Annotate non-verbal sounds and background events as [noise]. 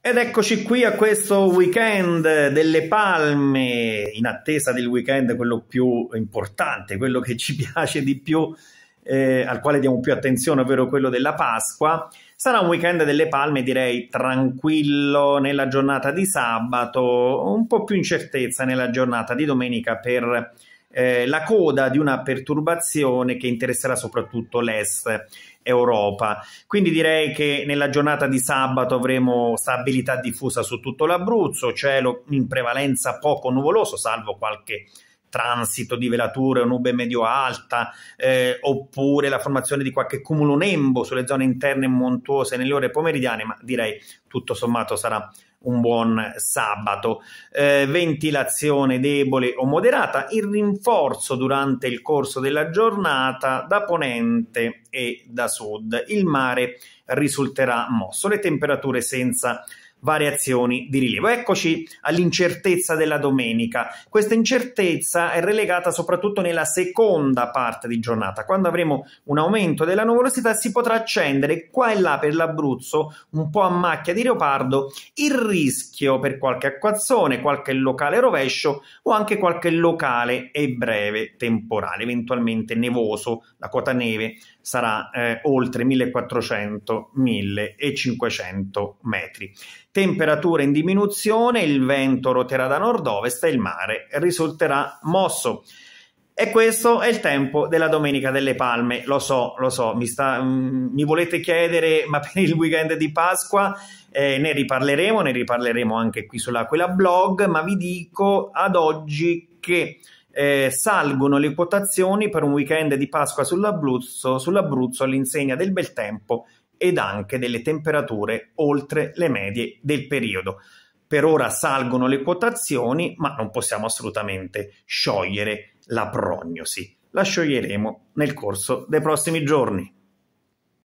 Ed eccoci qui a questo weekend delle palme, in attesa del weekend quello più importante, quello che ci [laughs] piace di più, eh, al quale diamo più attenzione, ovvero quello della Pasqua. Sarà un weekend delle palme, direi tranquillo nella giornata di sabato, un po' più incertezza nella giornata di domenica per eh, la coda di una perturbazione che interesserà soprattutto l'est Europa. Quindi direi che nella giornata di sabato avremo stabilità diffusa su tutto l'Abruzzo, cielo in prevalenza poco nuvoloso, salvo qualche transito di velature o nube medio-alta, eh, oppure la formazione di qualche cumulo nembo sulle zone interne montuose nelle ore pomeridiane, ma direi tutto sommato sarà un buon sabato. Eh, ventilazione debole o moderata, il rinforzo durante il corso della giornata da ponente e da sud. Il mare risulterà mosso, le temperature senza variazioni di rilievo. Eccoci all'incertezza della domenica. Questa incertezza è relegata soprattutto nella seconda parte di giornata. Quando avremo un aumento della nuvolosità si potrà accendere qua e là per l'Abruzzo, un po' a macchia di leopardo, il rischio per qualche acquazzone, qualche locale rovescio o anche qualche locale e breve temporale, eventualmente nevoso. La quota neve sarà eh, oltre 1400-1500 metri. Temperatura in diminuzione, il vento roterà da nord-ovest e il mare risulterà mosso. E questo è il tempo della Domenica delle Palme. Lo so, lo so, mi, sta, mm, mi volete chiedere, [laughs] ma per il weekend di Pasqua eh, ne riparleremo, ne riparleremo anche qui sull'Aquila Blog, ma vi dico ad oggi che eh, salgono le quotazioni per un weekend di Pasqua sull'Abruzzo, sull'Abruzzo all'insegna del bel tempo ed anche delle temperature oltre le medie del periodo. Per ora salgono le quotazioni, ma non possiamo assolutamente sciogliere la prognosi. La scioglieremo nel corso dei prossimi giorni.